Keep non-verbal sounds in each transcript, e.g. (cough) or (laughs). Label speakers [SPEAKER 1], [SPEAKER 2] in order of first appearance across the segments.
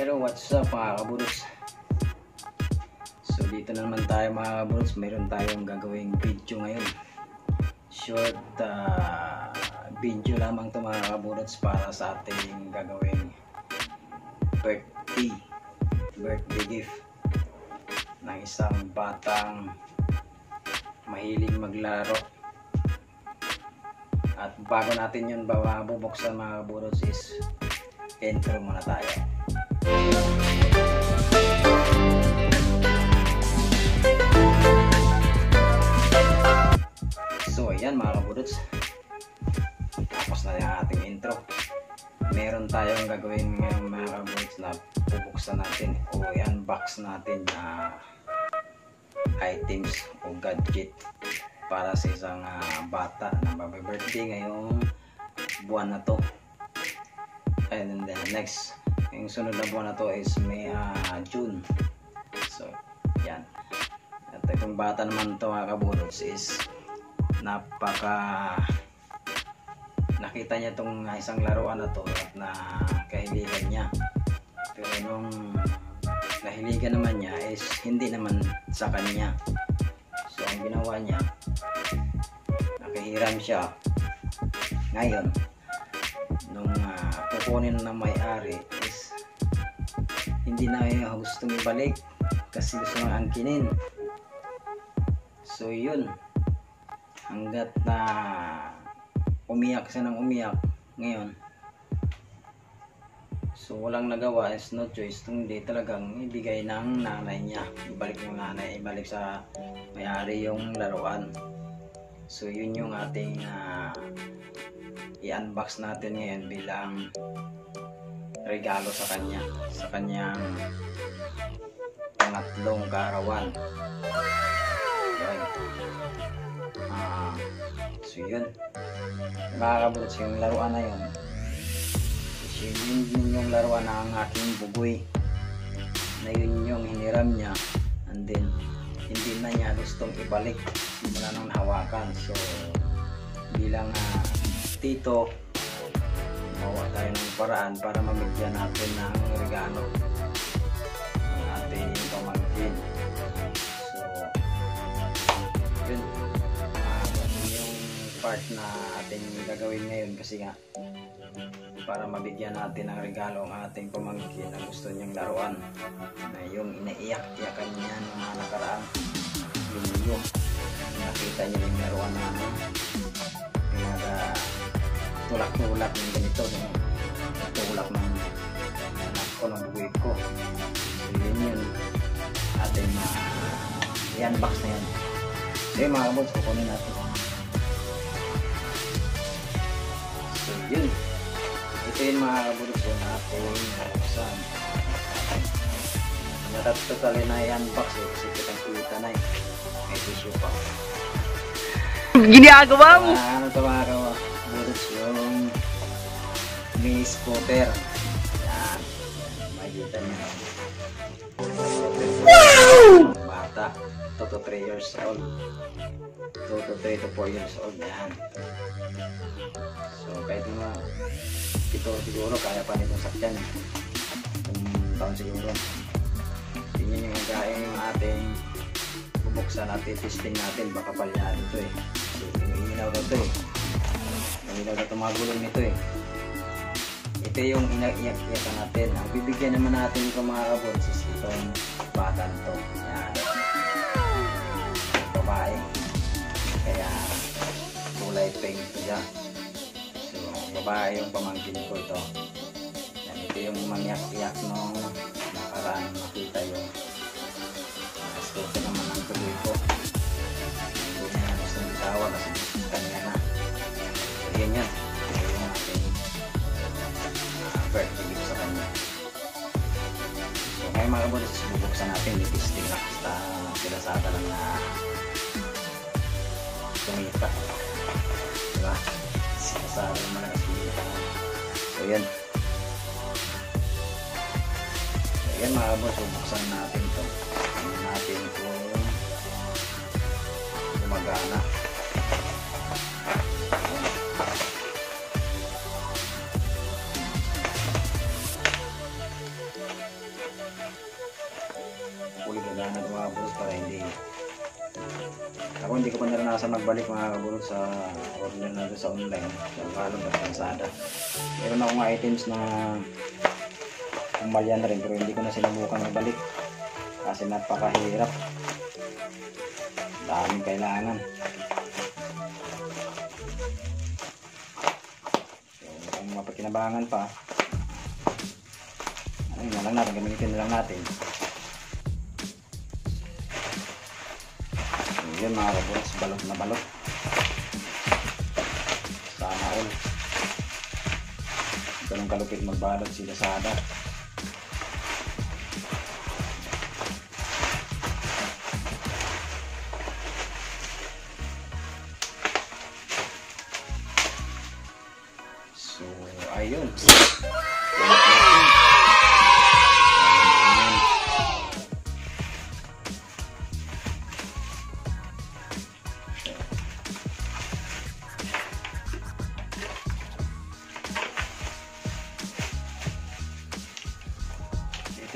[SPEAKER 1] Pero what's up mga kaburots? So dito na naman tayo mga kaburots. Mayroon tayong gagawing video ngayon. Short uh, video lamang to mga kaburots para sa ating gagawing birthday. Birthday gift ng isang batang mahilig maglaro. At bago natin yun bubuksan mga kaburots is intro muna tayo. So ayan mga kabudots. Tapos na yung ating intro. Meron tayong gagawin ngayon mga kabudots na bubuksan natin. O i-unbox natin na items o gadget para sa isang uh, bata na mabe-birthday ngayong buwan na to. And then next yung sunod na buwan na to is May uh, June. So yan. At itong bata naman to mga kabulots is napaka nakita niya itong isang laruan na to at na kahiligan niya. Pero nung nahiligan naman niya is hindi naman sa kanya. So ang ginawa niya nakahiram siya. Ngayon nung uh, kukunin ng may-ari hindi na gustong ibalik kasi gusto nang angkinin. So yun. Hanggat na umiyak siya ng umiyak ngayon. So walang nagawa. Is no choice hindi talagang ibigay ng nanay niya. Ibalik yung nanay ibalik sa may-ari yung laruan. So yun yung ating uh, i-unbox natin ngayon bilang regalo sa kanya sa kanyang pangatlong kaarawan. Yun ah, so yun. Nakakabulat yung laruan na yun. So yun, yun yung laruan ng aking bugoy na yun yung hiniram niya. And then hindi na niya gustong ibalik. Simula nang nahawakan so bilang uh, tito gawa tayo ng paraan para mamigyan natin ng regalo ng ating pamangkin. So yun. Uh, yung part na ating gagawin ngayon kasi nga para mabigyan natin ng regalo ang ating pamangkin na gusto niyang laruan. Na yung inaiyak-iyakan niya ng mga nakaraan. Yung yung nakita niya yung laruan na ano mga tulak-tulak ng ganito no? tulak ng anak ko ng buhay ko. So yun. Yun ating uh, i-unbox na yan. So yun mga kabods kukunin natin. So yun. Ito yun mga kabods yung ating nabuksan. Natatotally na i-unbox eh. Kasi kitang kita na eh. May tissue pa.
[SPEAKER 2] Ginagawa mo!
[SPEAKER 1] Uh, ano ito mga kabulots yung mini scooter. Yan. Makikita niyo. Wow! Bata. 2 to 3 years old. 2 to 3 to 4 years old. Yan. So kahit mga ito siguro kaya pa nitong sakyan. Itong taon siguro. Tingnan yung gaya yung ating bubuksan natin, testing natin, baka palyado ito eh. So, umiilaw na ito eh. Umiilaw na ito mga gulong nito eh. Ito yung inaiyak-iyakan natin. Ang bibigyan naman natin ito mga kabons is itong bata to. Yan. Babae. Kaya kulay pink siya. So, babae yung pamangkin ko ito. Yan, ito yung mangyak-iyak nung nakaraan makita bubuksan natin lipstick na basta pinasada lang na kumita. Diba? Sinasada lang malakas kumita. So yan. So yan mga kabulis bubuksan natin to. Tingnan natin kung gumagana gana mga kabulots para hindi ako hindi ko pa naranasan magbalik mga kabulots sa order na sa online. Sa Valong at Lazada. Meron akong items na umalya na rin pero hindi ko na sinubukan magbalik. Kasi napakahirap. Daming kailangan. Kung mapakinabangan pa. Ano na lang natin gamitin na lang natin yun mga kaburas balot na balot. Sana all. Ganun kalupit magbalot si Lazada So,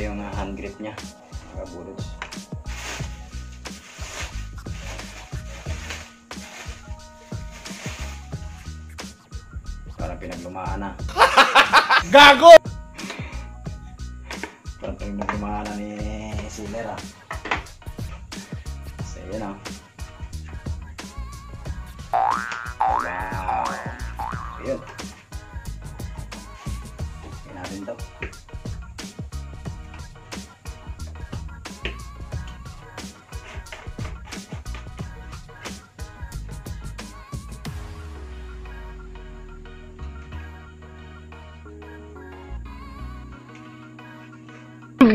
[SPEAKER 1] Ito yung ah, hand grip niya, mga bulots. Parang pinaglumaan na. (laughs)
[SPEAKER 2] Gago!
[SPEAKER 1] Parang pinaglumaan na ni Siller ah. So, yun ah.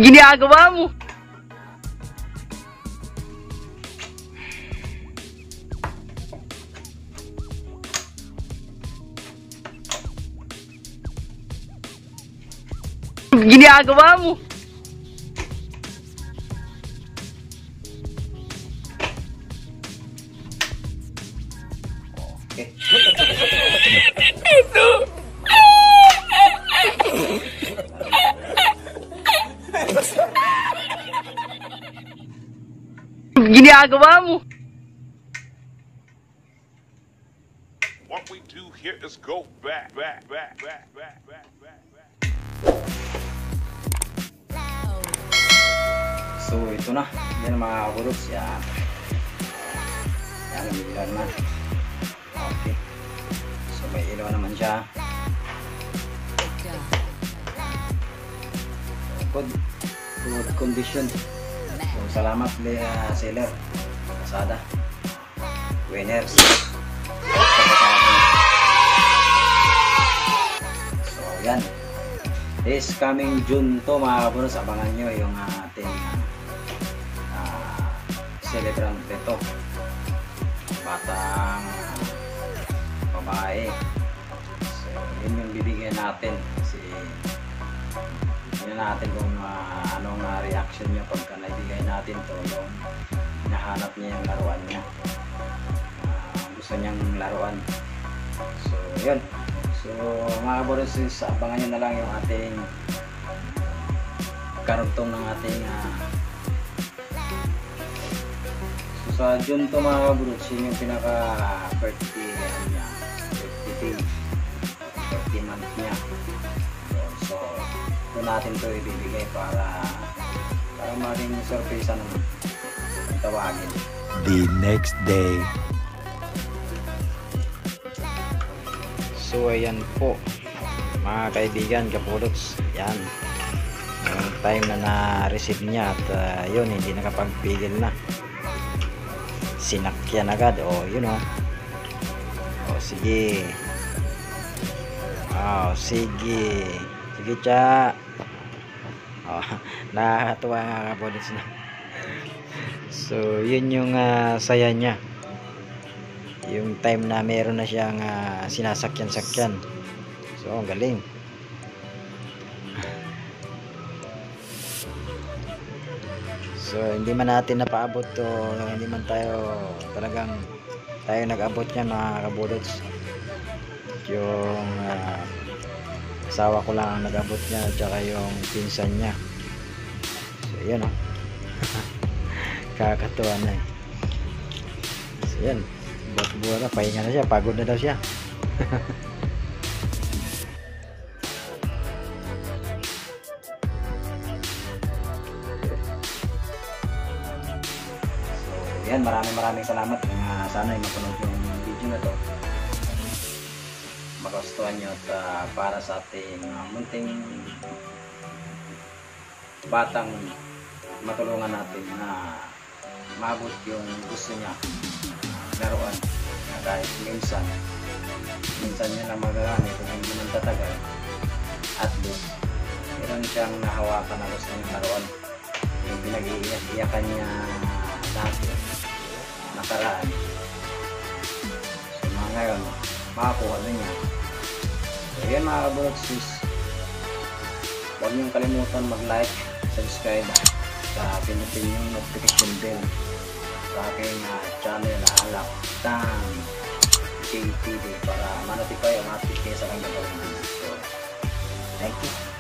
[SPEAKER 3] Ginagawa mo? Ginagawa mo?
[SPEAKER 1] Okay.
[SPEAKER 3] Ginagawa mo?
[SPEAKER 2] What we do here is go back, back, back, back, back, back, back, back.
[SPEAKER 1] So, ito na. Yan ang mga kabulots. Yan. Yan, namilan na. Okay. So, may ilaw naman siya. Good, good condition. So, salamat le, uh, seller. Kasada. Winners. So, yan. This coming June to mga kabulots. Abangan nyo yung ah, ating ah, celebrant nito. Batang babae. So, yun yung bibigyan natin kasi yun natin kung ah, anong ah, reaction niya pagka naibigay natin to yung hinahanap niya yung laruan niya. Ah, gusto niyang laruan. So, yun. So, mga kabulots, abangan nyo na lang yung ating karugtong ng ating ah, So sa June to mga kabrots, yun yung pinaka birthday niya, birthday day, birthday month niya. Ito natin to ibibigay para para maging surprise naman ang tawagin.
[SPEAKER 4] the next day.
[SPEAKER 1] So ayan po mga kaibigan, kapulots, yan. Yung time na na-receive niya at ah, yun, hindi nakapagpigil na. Sinakyan agad, o yun o. O sige. O sige. Sige cha. O, (laughs) nakakatuwa nga kapulots na. So yun yung ah, saya niya yung time na meron na siyang ah, sinasakyan-sakyan. So, ang galing. (laughs) So, hindi man natin napaabot to, hindi man tayo talagang tayo nag-abot niya mga kabulots. Yung ah, asawa ko lang ang nag-abot niya at saka yung pinsan niya. So, yun oh. (laughs)
[SPEAKER 5] Kakatuwa na eh. So yan. Buat buwan na. Pahinga na siya. Pagod na daw siya. (laughs)
[SPEAKER 1] So, yan, maraming maraming salamat. Uh, sana ay mapanood yung video na to. Makagustuhan nyo at ah, para sa ating ah, munting batang matulungan natin na maabot yung gusto niya ah, laruan. Na kahit minsan minsan niya lang magagamit kung hindi man tatagal at least meron siyang nahawakan na gusto niyang laruan. Yung pinag-iiyakan niya dati nakaraan. So mga ngayon makakuha na niya so yan mga kabulot sis huwag niyong kalimutan mag like subscribe sa pinutin yung notification bell sa aking ah, channel na Alak Tang JTV para manotify ang ating sa kanyang gagawin so thank you